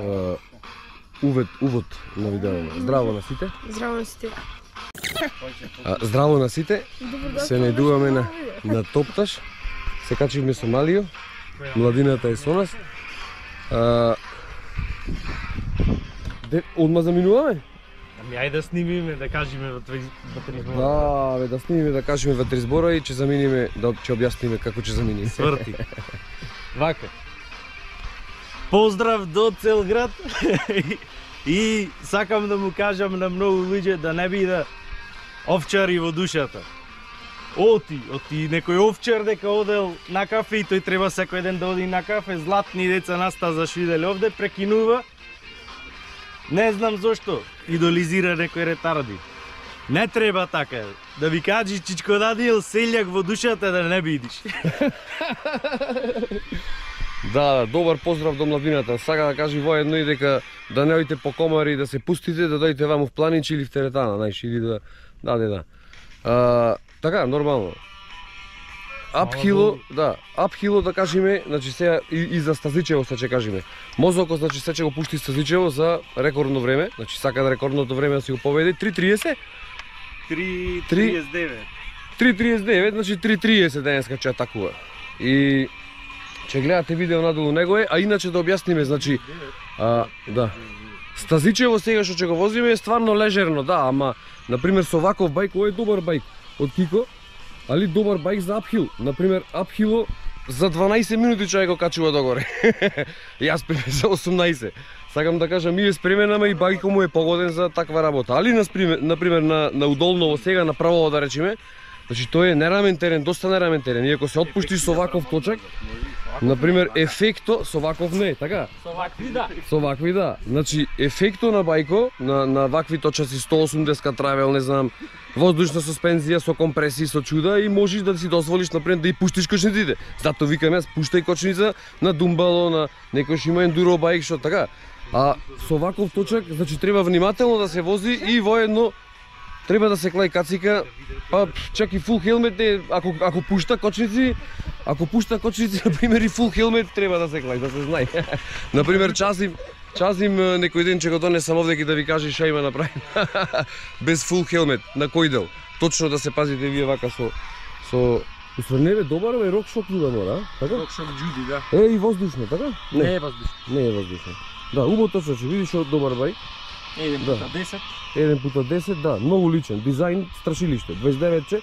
Е, увод, увод на видео. Здраво на сите. Здраво на сите. А, здраво на сите. Се најдуваме на, на Топташ. Се качивме со Малио. Младината е со нас. А, де, одма заминуваме? Ами ајде да снимиме, да кажеме во три, во три збора. Да, бе, да снимиме, да кажеме во три збора и ќе заминиме, да ќе објасниме како ќе заминиме. Сврти. Вака. Поздрав до цел град и сакам да му кажам на многу луѓе да не биде овчари во душата. Оти, оти некој овчар дека одел на кафе и тој треба секој ден да оди на кафе, златни деца наста за зашвидели овде, прекинува. Не знам зошто, идолизира некој ретарди. Не треба така. Да ви кажи Чичко Дадиел селјак во душата да не бидиш. Да, да, добар поздрав до младината. Сака да кажи воедно и дека да не одите по комари да се пустите, да дојдете ваму в планинче или в теретана, знаеш, или да... Да, да, да. А, така, нормално. Апхило, да, апхило да кажеме, значи сега и, и за Стазичево се ќе кажеме. Мозокот значи се ќе го пушти Стазичево за рекордно време, значи сака да рекордното време да си го поведе 3:30, 3.39. 3.39, значи 3.30 денеска ќе атакува. И че гледате видео надолу него е, а иначе да објасниме, значи, а, да. Стазичево сега што ќе го возиме е стварно лежерно, да, ама, например, со ваков бајк, ој е добар бајк од Кико, али добар бајк за апхил. Например, апхило за 12 минути човек го качува догоре. Јас пример за 18. Сакам да кажам, ние е и бајко му е погоден за таква работа. Али, например, например на, на Удолново сега, направо да речеме, Значи тој е нерамен терен, доста нерамен терен. И ако се отпушти со ваков точак, например ефекто со ваков не, така? Со вакви да. Со вакви да. Значи ефекто на бајко, на, на вакви точаци 180 травел, не знам, воздушна суспензија со компресии, со чуда и можеш да си дозволиш например да и пуштиш кочниците. Затоа викам јас пуштај кочница на думбало, на некој што има ендуро бајк што така. А со ваков точак, значи треба внимателно да се вози и воедно треба да се клај кацика, па чак и фул хелмет е, ако, ако пушта кочници, ако пушта кочници, например и фул хелмет треба да се клај, да се знае. например, часим, часим е, некој ден ќе го донесам овде да ви кажи ша има направим. Без фул хелмет, на кој дел? Точно да се пазите вие вака со со Усвар не бе добар бе рок шок да мора, така? Рокшок Джуди, да. Е и воздушно, така? Не е воздуш. не е воздушно. Да, убаво точно, ќе видиш од добар бај. Еден Да. пута 10. 1 пута 10, да, многу личен. Дизајн страшилиште, 29 че.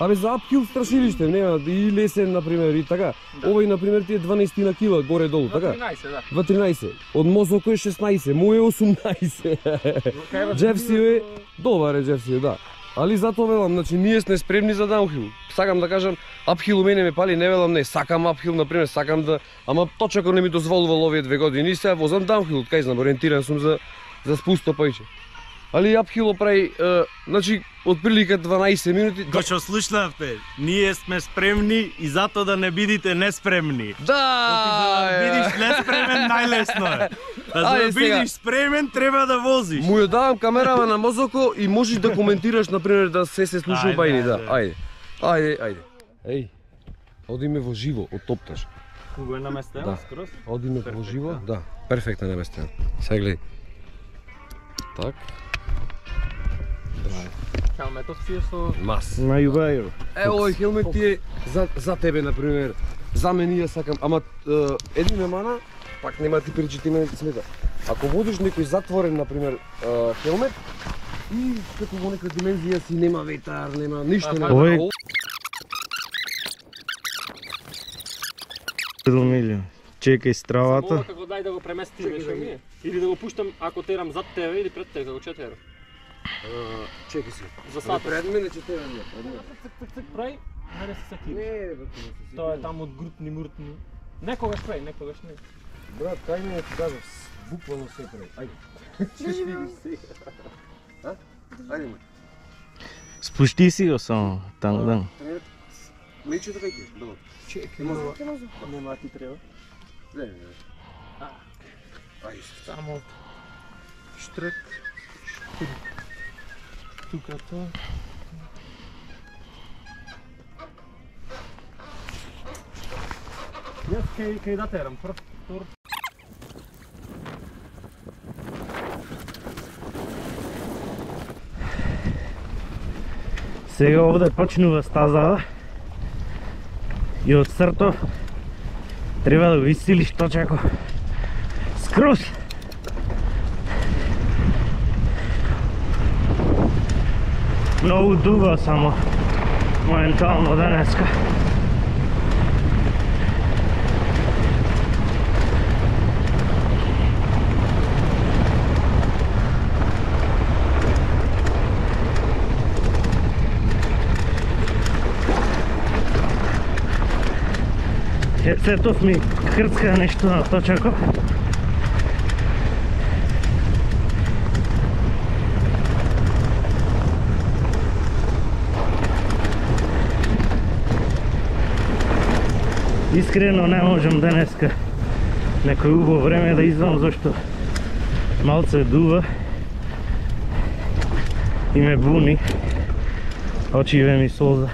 Абе за апхил страшилиште, нема и лесен на пример и така. Овој на пример ти е 12 на кила горе долу, така? 13, да. Во 13. Од Мозоко е 16, му е 18. Джефсио е добар е Джефсио, да. Али затоа велам, значи ние сме спремни за даунхил. Сакам да кажам, апхил у мене ме пали, не велам не, сакам апхил, на пример, сакам да, ама точако не ми дозволувал овие две години и сега возам даунхил, кај знам, ориентиран сум за за спусто поише. Али апхило прави, е, значи, отприлика 12 минути. Кој што слушнавте, ние сме спремни и затоа да не бидите неспремни. Да! Да бидиш неспремен најлесно е. А за Ајде да бидиш спремен треба да возиш. Му ја давам камерава на мозоко и можеш да коментираш, например, да се се слуша Ајде, бајни, да. ајде. Ајде. Ајде. Еј, одиме во живо, од топташ. Кога е наместено Да. скроз? Одиме во живо, да. Перфектно наместено. Сега гледај. Так. Чао, метод си е со... Мас. На Јубајо. Е, овој хелмет ти е за, за тебе, например. За мене ја сакам, ама е, едни ме мана, пак нема ти причи ти ме смета. Ако водиш некој затворен, например, е, хелмет, и како во нека димензија си нема ветар, нема ништо, нема. Овој- милион. Чекај Мога стравата. Дај да го преместиме што ми е. Или да го пуштам ако терам зад тебе или пред тебе како четеро. Чекај си. За сат. Пред мене че тебе не. пред мене. Цик цик цик прај. Ајде се сети. Не, не си Тоа е таму од грутни муртни. Некогаш прај, некогаш не. Брат, кај мене ти кажав, буквално се прави. Ајде. Ќе видиш сега. А? Ајде, ма. Спушти си го само, там, там. Лече така ќе, долу. Чекај, Нема. нема ти треба. Не, не, не. Ај, само штрек, штрек. Тука тоа. Јас кај, кај да терам, прв, тур. Сега овде почнува стаза. и од срто треба да го точако. Cruz. Mnogo dugo samo momentalno daneska. Jer se to mi krcka nešto na točako. Искрено не можам денеска некој убо време да извам зашто малце дува и ме буни. Очиве ми солза.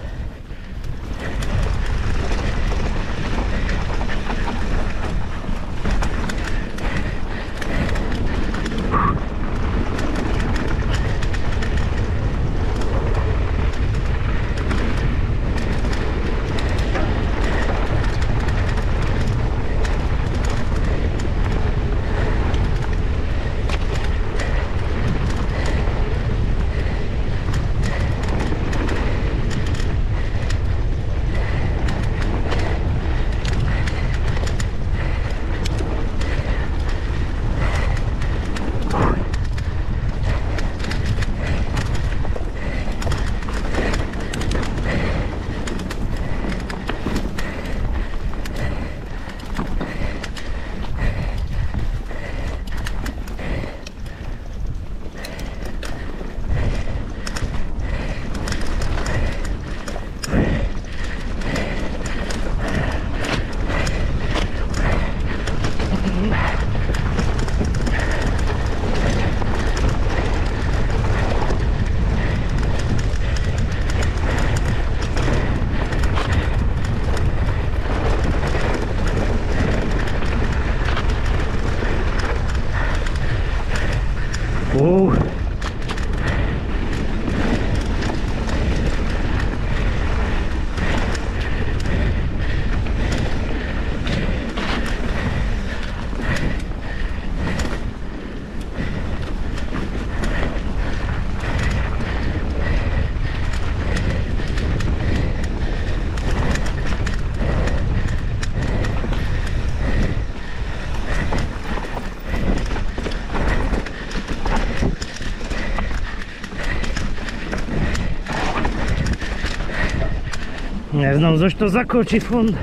Не знам зашто закочи фонд.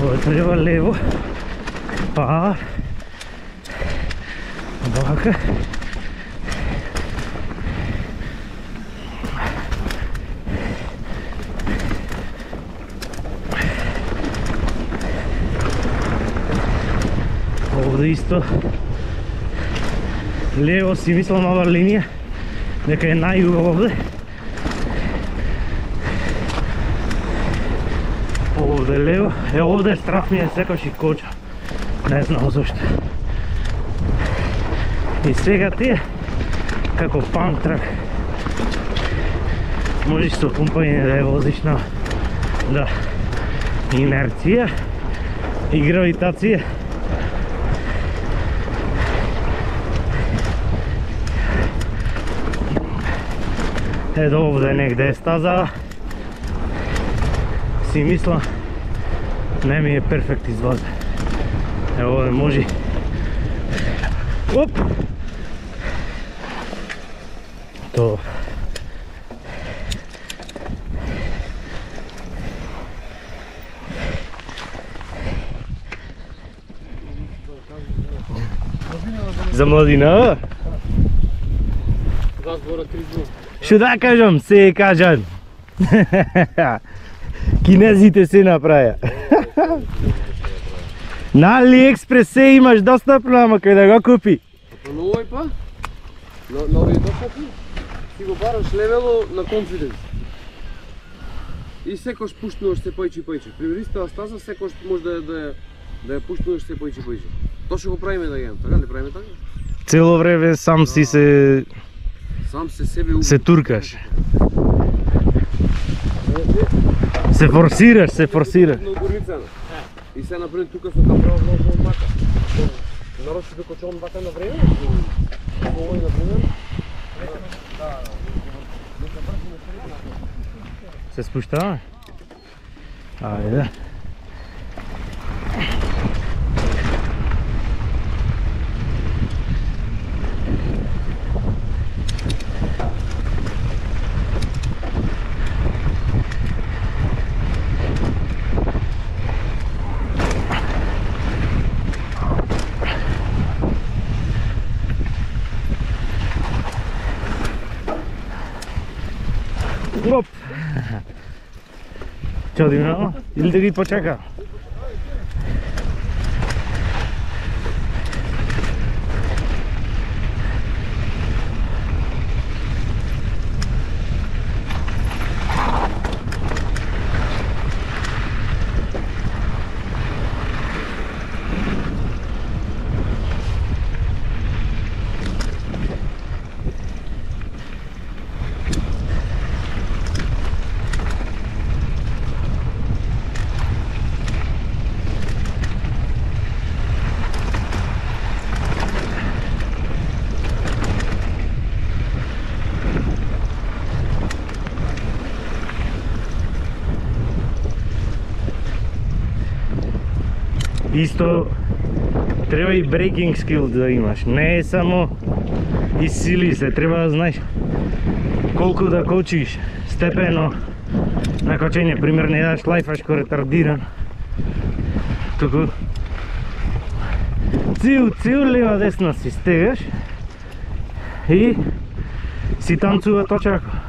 Ова треба лево. Па. Вака. Овде исто лево си мислам ова линија дека е најуго овде. Овде лево е овде страф ми е секој и коча. Не знам зашто и сега тие како панк трак. Можеш со компање да ја возиш на да инерција и гравитација head over da negde staza. Se misla da mi je perfekt izvoz. Evo on može. Op. To. Za mladi na. Gas boru 3 2. Што да кажам, се кажан. Кинезите се направија. На Алиекспрес се имаш достапно, ама кај да го купи. Па новој па? Но, нови достапни? ти го бараш левело на конфиденс. И секош пуштнуваш се појче и појче. При истата стаза секош може да да да ја пуштнуваш се појче и појче. Тоа што го правиме да јам, така ли правиме така? Цело време сам си се Сам се себе се туркаш. Се форсираш, се форсираш. И се например тука со каправа многу од мака. Нарочито како он вака на време, овој на пример, Се спуштава? Ајде. klop. Čo, Dino? Ildegit počaká. Исто треба и breaking skill да имаш. Не е само и сили се, треба да знаеш колку да кочиш степено на кочење. Пример, не даш шлајфаш ко ретардиран. Туку циу, циу, лева десна си стегаш и си танцува точако.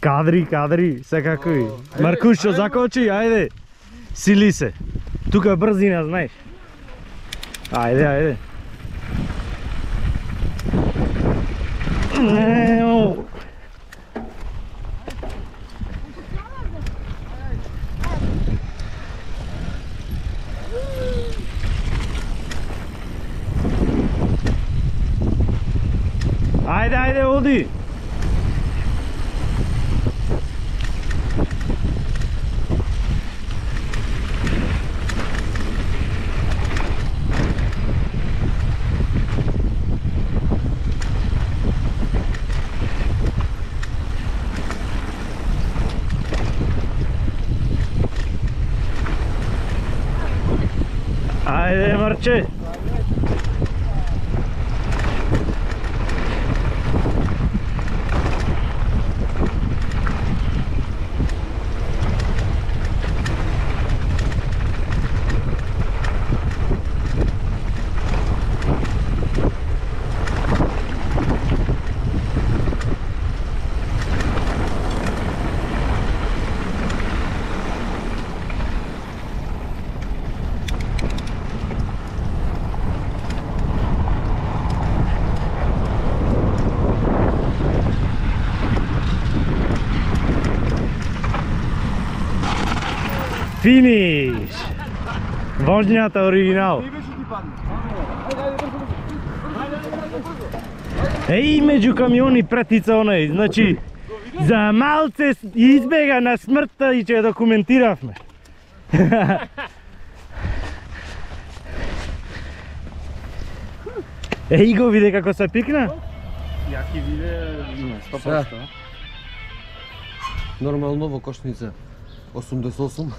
Кадри, кадри, секакови. Маркушо, закочи, ајде. Сили се. Тука брзина, знаеш. Ајде, ајде. Ајде, ајде, оди. Ајде, Финиш! Воžњата оригинал. Еј, меѓу камиони пратица онај, значи за малце избега на смртта и ќе ја документиравме. Еј го виде како се пикна? Јаки виде, има, 100%. Нормално во Кошница 88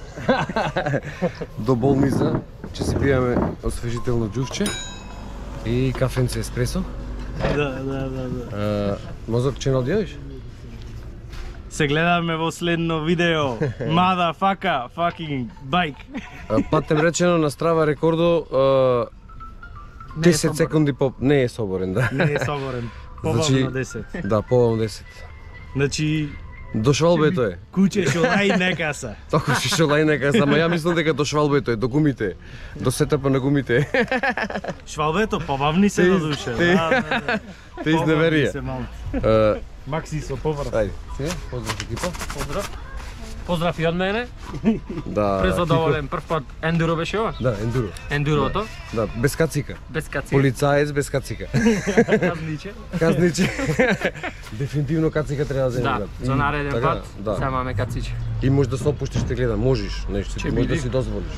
до болница ќе си пиеме освежително џувче и кафенце еспресо. Да, да, да, да. А, мозок ќе надјавиш? Се гледаме во следно видео. Мада фака, fucking байк. Патем речено на Страва рекордо а, 10 секунди по не е соборен, да. Не е соборен. Побавно Значи- 10. Да, повам 10. Значи, До швалбето е. Куче шолај нека се. Току што што лај нека, само ја мислам дека до швалбето е, до гумите. До сетапа на гумите. Швалбето побавни се до душа. те-. Те изневерија. Се Макси со поврат. Ајде, сега, поздрав екипа. Поздрав. Поздрав и од мене. Да. Презадоволен прв пат ендуро беше ова. Да, ендуро. Ендурото Да, без кацика. без каци. Полицаец без кацика. Казниче. Казниче. Дефинитивно кацика треба да земе. Да, за нареден така, пат Да. само ме кациче. И можеш да се опуштиш те гледа, можеш, нешто можеш да си дозволиш.